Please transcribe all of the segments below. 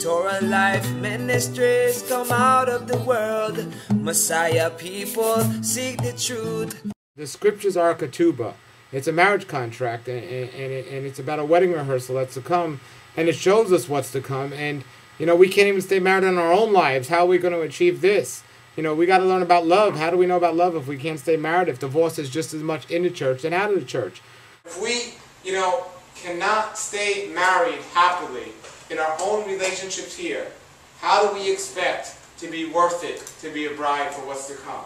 Torah Life Ministries come out of the world. Messiah people seek the truth. The scriptures are a ketubah. It's a marriage contract, and, and, and it's about a wedding rehearsal that's to come, and it shows us what's to come. And, you know, we can't even stay married in our own lives. How are we going to achieve this? You know, we got to learn about love. How do we know about love if we can't stay married? If divorce is just as much in the church and out of the church? If we, you know, cannot stay married happily in our own relationships here, how do we expect to be worth it to be a bride for what's to come?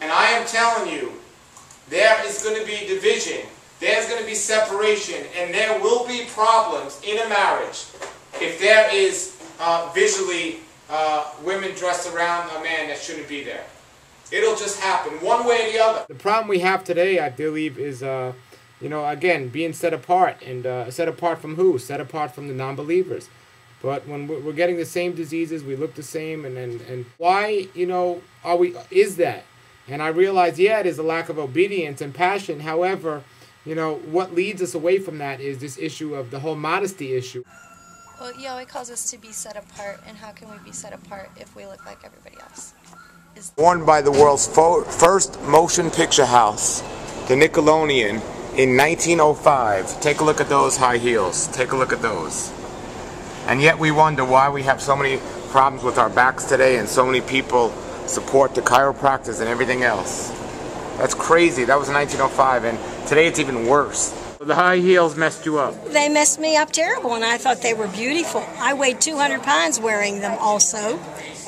And I am telling you, there is going to be division, there's going to be separation, and there will be problems in a marriage if there is uh, visually uh, women dressed around a man that shouldn't be there. It'll just happen one way or the other. The problem we have today, I believe, is, uh, you know, again, being set apart. And uh, set apart from who? Set apart from the non believers. But when we're getting the same diseases, we look the same, and, and, and why, you know, are we, is that? And I realize, yeah, it is a lack of obedience and passion. However, you know, what leads us away from that is this issue of the whole modesty issue. Well, Yahweh calls us to be set apart, and how can we be set apart if we look like everybody else? Is Born by the world's first motion picture house, the Nickelodeon, in 1905. Take a look at those high heels. Take a look at those. And yet we wonder why we have so many problems with our backs today and so many people support the chiropractors and everything else. That's crazy. That was 1905 and today it's even worse. The high heels messed you up. They messed me up terrible, and I thought they were beautiful. I weighed 200 pounds wearing them also,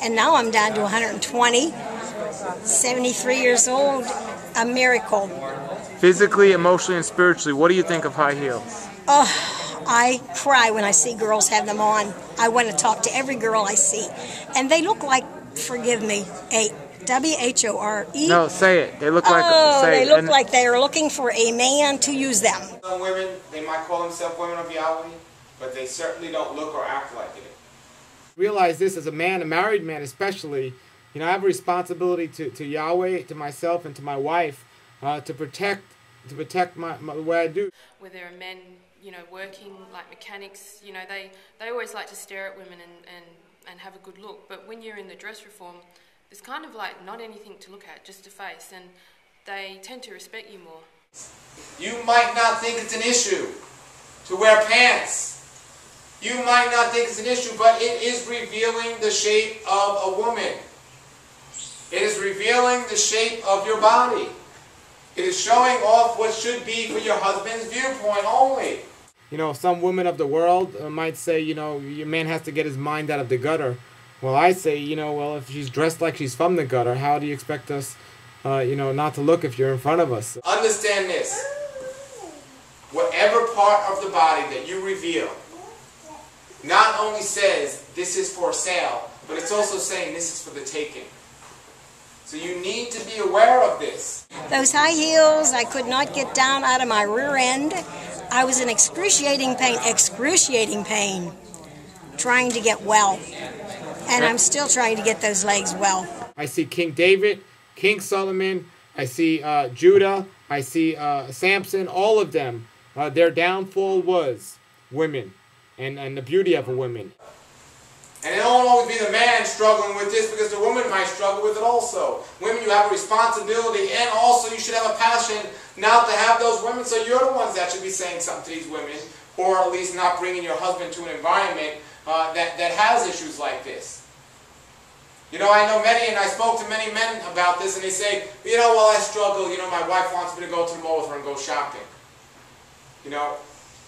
and now I'm down to 120. 73 years old, a miracle. Physically, emotionally, and spiritually, what do you think of high heels? Oh, I cry when I see girls have them on. I want to talk to every girl I see, and they look like, forgive me, a W H O R E. No, say it. They look like. Oh, say they it. look And- like they are looking for a man to use them. Some women, they might call themselves women of Yahweh, but they certainly don't look or act like it. realize this as a man, a married man especially. You know, I have a responsibility to, to Yahweh, to myself, and to my wife uh, to protect to protect my, my the way I do. where there are men, you know, working like mechanics, you know, they, they always like to stare at women and, and, and have a good look. But when you're in the dress reform, there's kind of like not anything to look at, just a face, and they tend to respect you more. You might not think it's an issue to wear pants. You might not think it's an issue, but it is revealing the shape of a woman. It is revealing the shape of your body. It is showing off what should be for your husband's viewpoint only. You know, some women of the world uh, might say, you know, your man has to get his mind out of the gutter. Well, I say, you know, well, if she's dressed like she's from the gutter, how do you expect us, uh, you know, not to look if you're in front of us? Understand this. Whatever part of the body that you reveal not only says this is for sale, but it's also saying this is for the taking. So you need to be aware of this. Those high heels, I could not get down out of my rear end. I was in excruciating pain, excruciating pain, trying to get well. And I'm still trying to get those legs well. I see King David, King Solomon, I see uh, Judah, I see uh, Samson, all of them. Uh, their downfall was women and, and the beauty of a woman. And it won't always be the man struggling with this because the woman might struggle with it also. Women, you have a responsibility and also you should have a passion not to have those women. So you're the ones that should be saying something to these women or at least not bringing your husband to an environment uh, that, that has issues like this. You know, I know many, and I spoke to many men about this, and they say, you know, well, I struggle. You know, my wife wants me to go to the mall with her and go shopping. You know,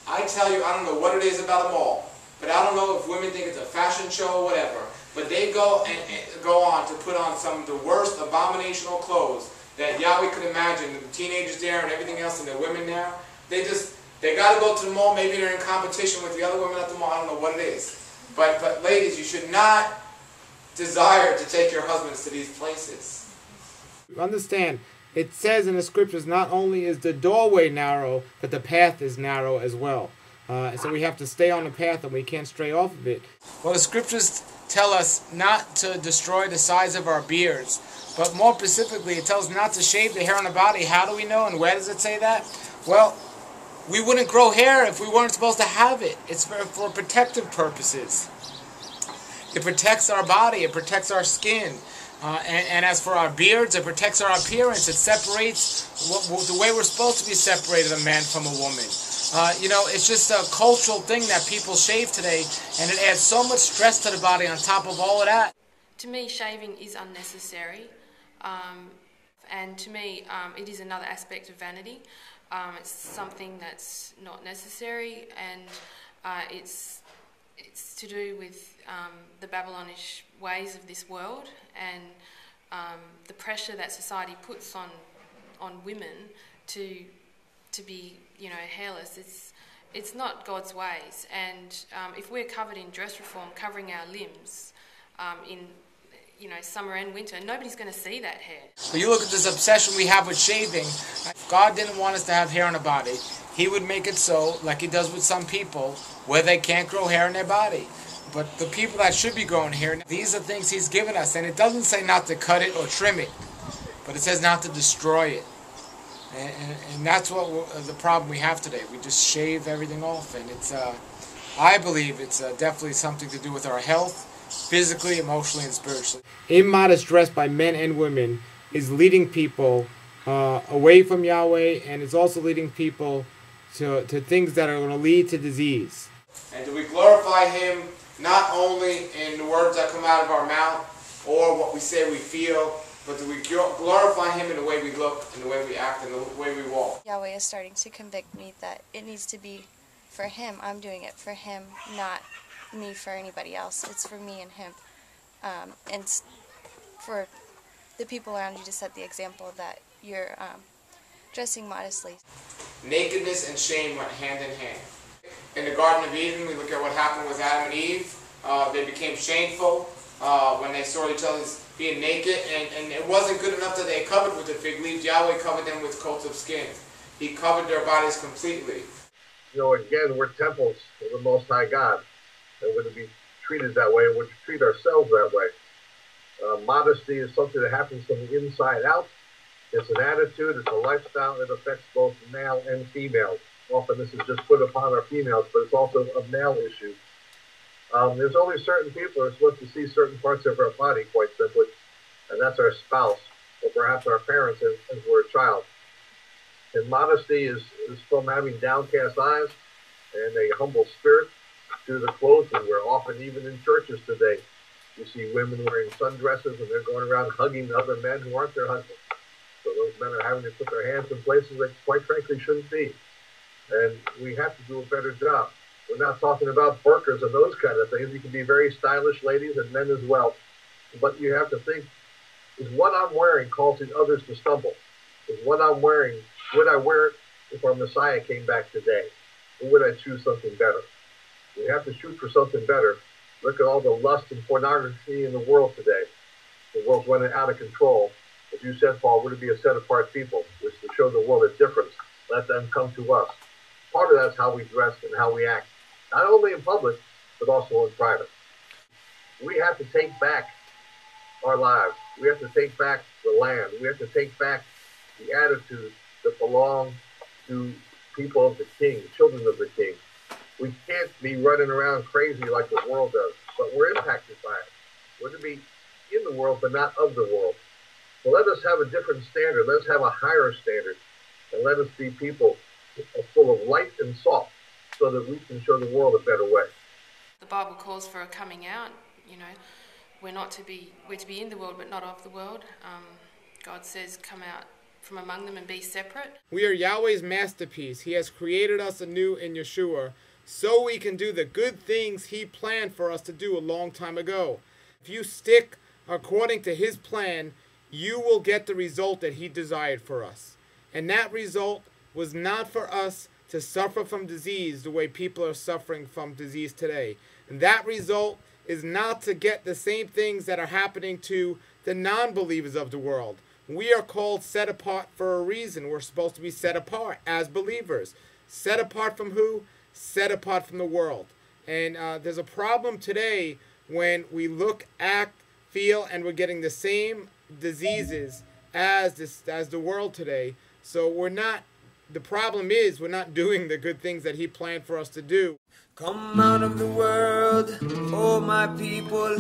I tell you, I don't know what it is about a mall, but I don't know if women think it's a fashion show or whatever. But they go and, and go on to put on some of the worst abominational clothes that Yahweh could imagine. The teenagers there and everything else, and the women there. They just they got to go to the mall. Maybe they're in competition with the other women at the mall. I don't know what it is. But but ladies, you should not desire to take your husbands to these places. Understand, it says in the scriptures not only is the doorway narrow, but the path is narrow as well. Uh, so we have to stay on the path and we can't stray off of it. Well, the scriptures tell us not to destroy the size of our beards, but more specifically, it tells not to shave the hair on the body. How do we know, and where does it say that? Well, we wouldn't grow hair if we weren't supposed to have it. It's for, for protective purposes. It protects our body. It protects our skin. Uh, and, and, as for our beards, it protects our appearance. It separates what, what, the way we're supposed to be separated, a man from a woman. Uh, you know, it's just a cultural thing that people shave today, and it adds so much stress to the body on top of all of that. To me, shaving is unnecessary. Um, and to me, um, it is another aspect of vanity. Um, it's something that's not necessary, and uh, it's it's to do with um, the Babylonish ways of this world and um, the pressure that society puts on on women to to be you know hairless. It's it's not God's ways, and um, if we're covered in dress reform, covering our limbs um, in you know, summer and winter. Nobody's going to see that hair. But you look at this obsession we have with shaving. God didn't want us to have hair on our body, He would make it so, like He does with some people, where they can't grow hair in their body. But the people that should be growing hair, these are things He's given us. And it doesn't say not to cut it or trim it, but it says not to destroy it. And, and, and that's what the problem we have today. We just shave everything off. And it's, uh, I believe it's uh, definitely something to do with our health physically, emotionally, and spiritually. Immodest dress by men and women is leading people uh, away from Yahweh, and it's also leading people to, to things that are going to lead to disease. And do we glorify Him not only in the words that come out of our mouth or what we say we feel, but do we glorify Him in the way we look, in the way we act, in the way we walk? Yahweh is starting to convict me that it needs to be for Him. I'm doing it for Him, not me for anybody else. It's for me and him. Um, and for the people around you to set the example that you're um, dressing modestly. Nakedness and shame went hand in hand. In the Garden of Eden, we look at what happened with Adam and Eve. Uh, they became shameful uh, when they saw each other being naked, and, and it wasn't good enough that they covered with the fig leaves. Yahweh covered them with coats of skins. He covered their bodies completely. You know, again, we're temples of the Most High God and we're to be treated that way, and we're to treat ourselves that way. Uh, modesty is something that happens from the inside out. It's an attitude, it's a lifestyle that affects both male and female. Often this is just put upon our females, but it's also a male issue. Um, there's only certain people who are supposed to see certain parts of our body, quite simply, and that's our spouse, or perhaps our parents as, as we're a child. And modesty is, is from having downcast eyes and a humble spirit to the clothes we wear. Often, even in churches today, you see women wearing sundresses and they're going around hugging other men who aren't their husbands. So those men are having to put their hands in places that, quite frankly, shouldn't be. And we have to do a better job. We're not talking about burkas and those kind of things. You can be very stylish, ladies and men as well. But you have to think: is what I'm wearing causing others to stumble? Is what I'm wearing would I wear it if our Messiah came back today, or would I choose something better? We have to shoot for something better. Look at all the lust and pornography in the world today. The world's running out of control. As you said, Paul, we're to be a set apart people, which to show the world a difference. Let them come to us. Part of that's how we dress and how we act, not only in public, but also in private. We have to take back our lives. We have to take back the land. We have to take back the attitudes that belong to people of the king, children of the king. We can't be running around crazy like the world does, but we're impacted by it. We're to be in the world, but not of the world. So let us have a different standard. Let us have a higher standard. And let us be people full of light and salt so that we can show the world a better way. The Bible calls for a coming out. You know, we're not to be, we're to be in the world, but not of the world. Um, God says, come out from among them and be separate. We are Yahweh's masterpiece. He has created us anew in Yeshua so we can do the good things He planned for us to do a long time ago. If you stick according to His plan, you will get the result that He desired for us. And that result was not for us to suffer from disease the way people are suffering from disease today. And that result is not to get the same things that are happening to the non believers of the world. We are called set apart for a reason. We're supposed to be set apart as believers. Set apart from who? set apart from the world. And uh, there's a problem today when we look, act, feel, and we're getting the same diseases as this as the world today. So we're not the problem is we're not doing the good things that he planned for us to do. Come out of the world, oh my people.